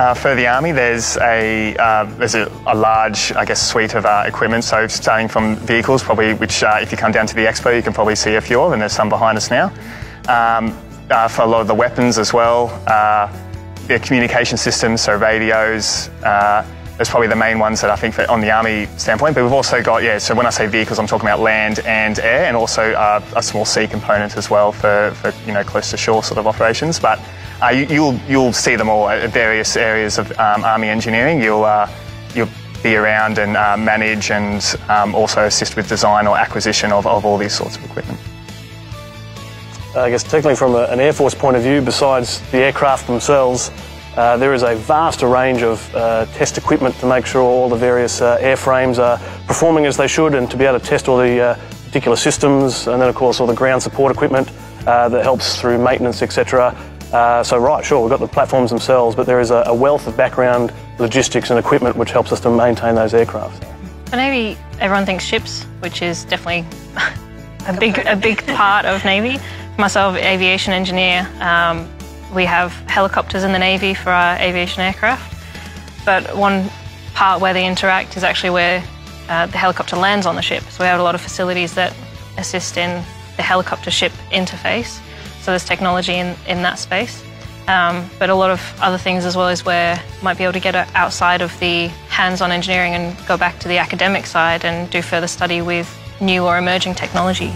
Uh, for the army, there's a uh, there's a, a, large, I guess, suite of uh, equipment. So starting from vehicles, probably which uh, if you come down to the expo, you can probably see a few of, and there's some behind us now. Um, uh, for a lot of the weapons as well, the communication systems, so radios. That's probably the main ones that I think on the army standpoint. But we've also got yeah. So when I say vehicles, I'm talking about land and air, and also a small sea component as well for, for you know close to shore sort of operations. But uh, you, will you'll, you'll see them all at various areas of um, Army engineering. You'll uh, you'll be around and uh, manage and um, also assist with design or acquisition of, of all these sorts of equipment. I guess technically from a, an Air Force point of view, besides the aircraft themselves, uh, there is a vast range of uh, test equipment to make sure all the various uh, airframes are performing as they should and to be able to test all the particular systems and then of course all the ground support equipment that helps through maintenance etc uh, so right, sure, we've got the platforms themselves, but there is a, a, wealth of background logistics and equipment which helps us to maintain those aircraft. For Navy, everyone thinks ships, which is definitely a big a big part of Navy. Myself, aviation engineer, um, we have helicopters in the Navy for our aviation aircraft, but one part where they interact is actually where uh, the helicopter lands on the ship. So we have a lot of facilities that assist in the helicopter ship interface. So there's technology in, in that space. Um, but a lot of other things as well is where you might be able to get outside of the hands-on engineering and go back to the academic side and do further study with new or emerging technology.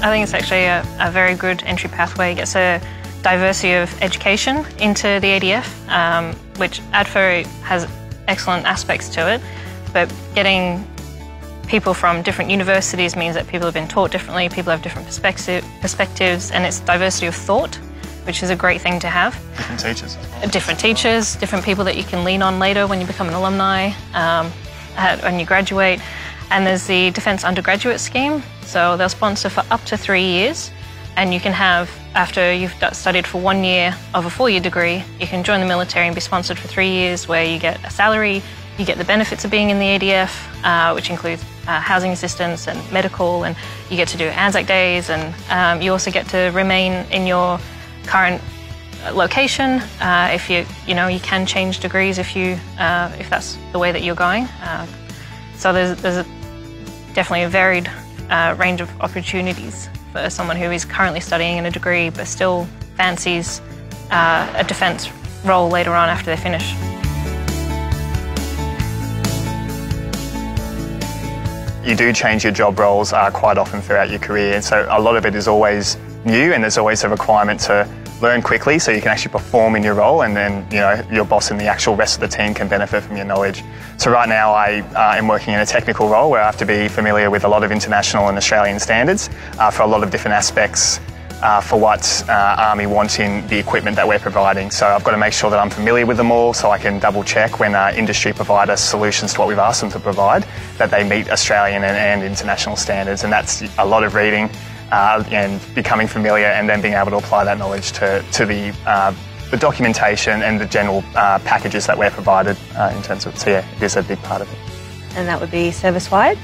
I think it's actually a, a very good entry pathway. It gets a diversity of education into the ADF, um, which ADFA has excellent aspects to it, but getting people from different universities means that people have been taught differently, people have different perspective, perspectives, and it's diversity of thought, which is a great thing to have. Different teachers. Different teachers, different people that you can lean on later when you become an alumni, um, when you graduate. And there's the Defence Undergraduate Scheme, so they'll sponsor for up to three years. And you can have, after you've studied for one year of a four year degree, you can join the military and be sponsored for three years where you get a salary, you get the benefits of being in the ADF, uh, which includes uh, housing assistance and medical, and you get to do Anzac days, and um, you also get to remain in your current uh, location. Uh, if you, you know, you can change degrees if you, uh, if that's the way that you're going. Uh, so there's, there's a, definitely a varied range of opportunities for someone who is currently studying in a degree but still fancies a defence role later on after they finish. You do change your job roles uh, quite often throughout your career. And so a lot of it is always new and there's always a requirement to learn quickly so you can actually perform in your role and then you know your boss and the actual rest of the team can benefit from your knowledge. So right now I uh, am working in a technical role where I have to be familiar with a lot of international and Australian standards uh, for a lot of different aspects uh, for what uh, Army want in the equipment that we're providing. So I've got to make sure that I'm familiar with them all so I can double check when uh, industry provide us solutions to what we've asked them to provide, that they meet Australian and, and international standards. And that's a lot of reading uh, and becoming familiar and then being able to apply that knowledge to, to the, uh, the documentation and the general uh, packages that we're provided in terms of, so yeah, it is a big part of it. And that would be service-wide?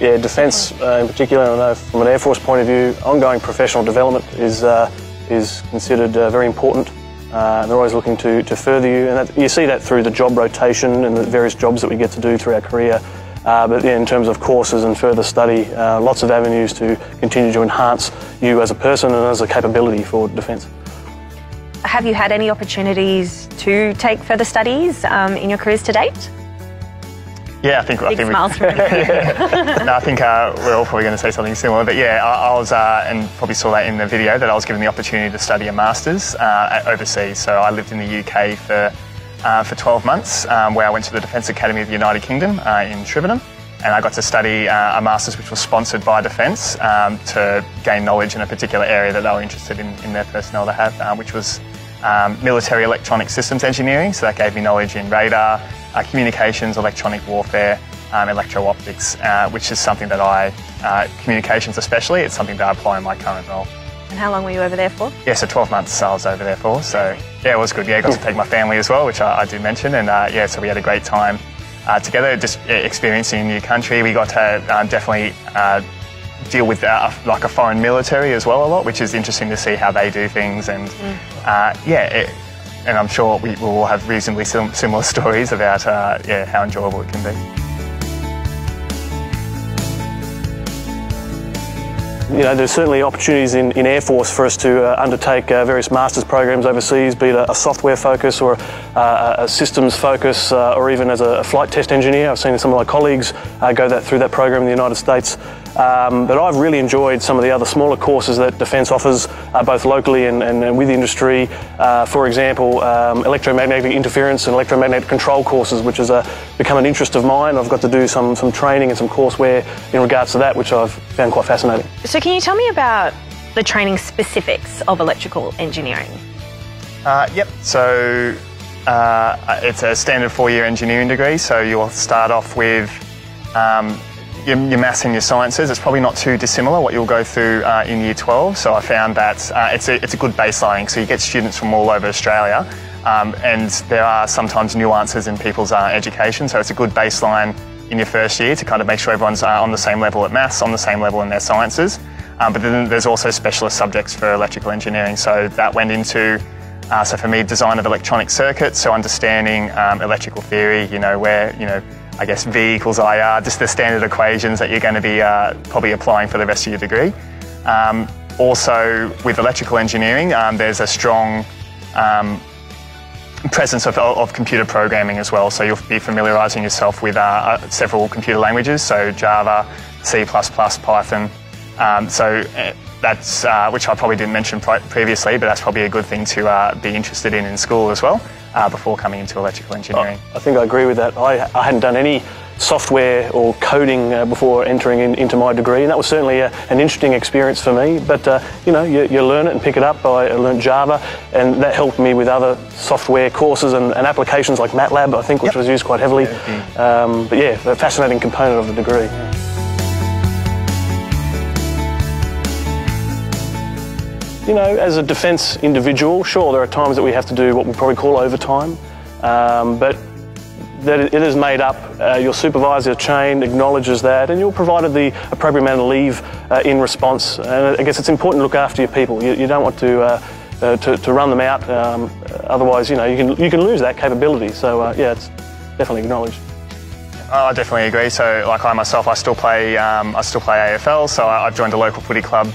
Yeah, defence uh, in particular, I know from an Air Force point of view, ongoing professional development is, uh, is considered uh, very important. Uh, they're always looking to, to further you, and that, you see that through the job rotation and the various jobs that we get to do through our career. Uh, but yeah, in terms of courses and further study, uh, lots of avenues to continue to enhance you as a person and as a capability for defence. Have you had any opportunities to take further studies um, in your careers to date? Yeah, I think Big I think smiles we, no, I think uh, we're all probably going to say something similar. But yeah, I, I was uh, and probably saw that in the video that I was given the opportunity to study a masters uh, overseas. So I lived in the UK for uh, for 12 months, um, where I went to the Defence Academy of the United Kingdom uh, in Shrivenham. And I got to study uh, a master's which was sponsored by Defence um, to gain knowledge in a particular area that they were interested in, in their personnel to have, which was um, military electronic systems engineering. So that gave me knowledge in radar, uh, communications, electronic warfare, um, electro-optics, uh, which is something that I, uh, communications especially, it's something that I apply in my current role. And how long were you over there for? Yeah, so 12 months I was over there for. So yeah, it was good. Yeah, I got to take my family as well, which I, I did mention. And uh, yeah, so we had a great time uh, together, just experiencing a new country. We got to uh, definitely deal with uh, like a foreign military as well a lot, which is interesting to see how they do things. And uh, yeah, it, and I'm sure we will all have reasonably sim- similar stories about uh, yeah how enjoyable it can be. You know, there's certainly opportunities in, in Air Force for us to uh, undertake uh, various master's programs overseas, be it a, a software focus or uh, a systems focus, uh, or even as a, a, flight test engineer. I've seen some of my colleagues uh, go that through that program in the United States. Um, but I've really enjoyed some of the other smaller courses that Defence offers, uh, both locally and, and, and, with industry. for example, um, electromagnetic interference and electromagnetic control courses, which has become an interest of mine. I've got to do some, some training and some courseware in regards to that, which I've found quite fascinating. So so, can you tell me about the training specifics of electrical engineering? Uh, yep. So, uh, it's a standard four year engineering degree. So, you'll start off with um, your, your, maths and your sciences. It's probably not too dissimilar what you'll go through uh, in year 12. So, I found that uh, it's, a, it's a good baseline. So, you get students from all over Australia. Um, and there are sometimes nuances in people's uh, education. So, it's a good baseline in your first year to kind of make sure everyone's uh, on the same level at maths, on the same level in their sciences. Um, but then there's also specialist subjects for electrical engineering. So that went into, uh, so for me, design of electronic circuits, so understanding um, electrical theory, you know, where, you know, I guess V equals IR, just the standard equations that you're going to be uh, probably applying for the rest of your degree. Um, also, with electrical engineering, um, there's a strong um, presence of, of, computer programming as well. So you'll be familiarising yourself with uh, uh, several computer languages, so Java, C++, Python. Um, so uh, that's uh, which I probably didn't mention previously, but that's probably a good thing to uh, be interested in in school as well uh, before coming into electrical engineering. I think I agree with that. I, I hadn't done any software or coding uh, before entering in, into my degree, and that was certainly a, an interesting experience for me. But uh, you know, you, you, learn it and pick it up. I learned Java, and that helped me with other software courses and, and applications like MATLAB, I think, which yep. was used quite heavily. Yeah, um, but yeah, a fascinating component of the degree. You know, as a defence individual, sure, there are times that we have to do what we probably call overtime, um, but that it is made up. Uh, your supervisor chain acknowledges that, and you're provided the appropriate amount of leave uh, in response. And I guess it's important to look after your people. You, you don't want to, uh, uh to, to run them out. Um, otherwise, you know, you can you can lose that capability. So uh, yeah, it's definitely acknowledged. I definitely agree. So, like I myself, I still play. Um, I still play AFL. So I've joined a local footy club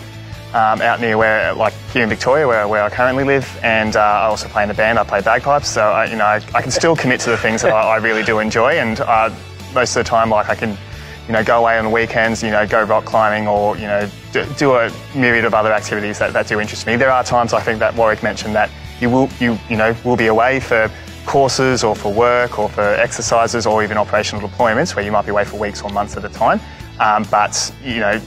um, out near where, like here in Victoria, where, where I currently live, and uh, I also play in a band. I play bagpipes, so I, you know I, I can still commit to the things that I, I really do enjoy, and uh, most of the time, like I can, you know, go away on weekends, you know, go rock climbing, or you know, do, do a myriad of other activities that, that do interest me. There are times I think that Warwick mentioned that you will, you you know, will be away for courses or for work or for exercises or even operational deployments where you might be away for weeks or months at a time. Um, but you know,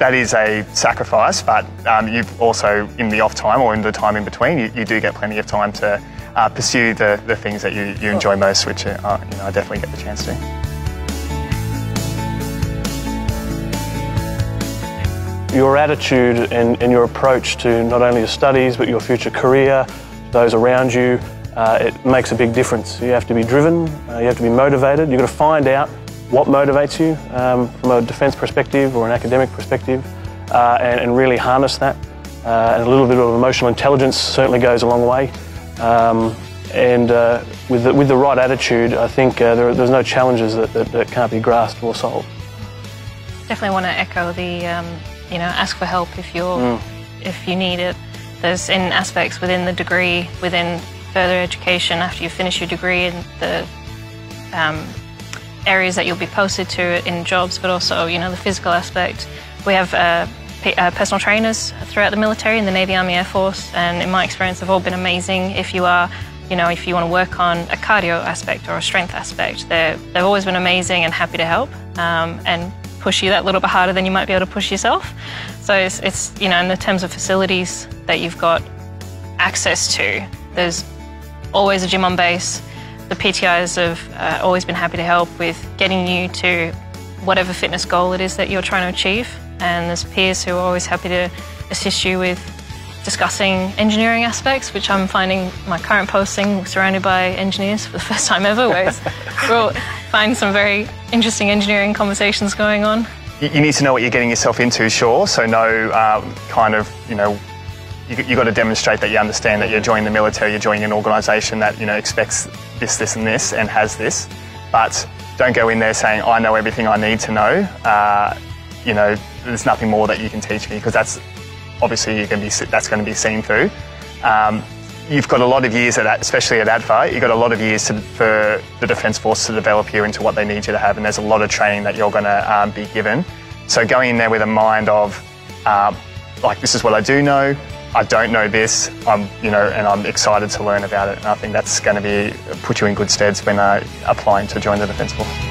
that is a sacrifice, but um, you've also, in the off time or in the time in between, you, you do get plenty of time to uh, pursue the, the things that you, you enjoy most, which uh, you know, I definitely get the chance to. Your attitude and, and your approach to not only your studies but your future career, those around you, uh, it makes a big difference. You have to be driven, uh, you have to be motivated, you've got to find out what motivates you um, from a defence perspective or an academic perspective uh, and, and, really harness that. Uh, and a little bit of emotional intelligence certainly goes a long way. Um, and uh, with, the, with the right attitude, I think uh, there, there's no challenges that, that, that, can't be grasped or solved. Definitely want to echo the, um, you know, ask for help if you're, mm. if you need it. There's in aspects within the degree, within further education after you finish your degree and the um, areas that you'll be posted to in jobs, but also, you know, the physical aspect. We have uh, uh, personal trainers throughout the military, in the Navy, Army, Air Force, and in my experience, they've all been amazing. If you are, you know, if you want to work on a cardio aspect or a strength aspect, they've always been amazing and happy to help um, and push you that little bit harder than you might be able to push yourself. So it's, it's, you know, in the terms of facilities that you've got access to, there's always a gym on base the PTIs have uh, always been happy to help with getting you to whatever fitness goal it is that you're trying to achieve. And there's peers who are always happy to assist you with discussing engineering aspects, which I'm finding my current posting surrounded by engineers for the first time ever, where we'll find some very interesting engineering conversations going on. you, need to know what you're getting yourself into, sure. So know um, kind of, you know, you, you got to demonstrate that you understand that you're joining the military, you're joining an organisation that you know expects this, this, and this, and has this. But don't go in there saying I know everything I need to know. Uh, you know, there's nothing more that you can teach me because that's obviously you're going to be that's going to be seen through. Um, you've got a lot of years at, especially at ADFA, you've got a lot of years to, for the Defence Force to develop you into what they need you to have, and there's a lot of training that you're going to um, be given. So going in there with a mind of, uh, like, this is what I do know, I don't know this, I'm, you know, and I'm excited to learn about it. And I think that's going to be put you in good steads when uh, applying to join the Defence Force.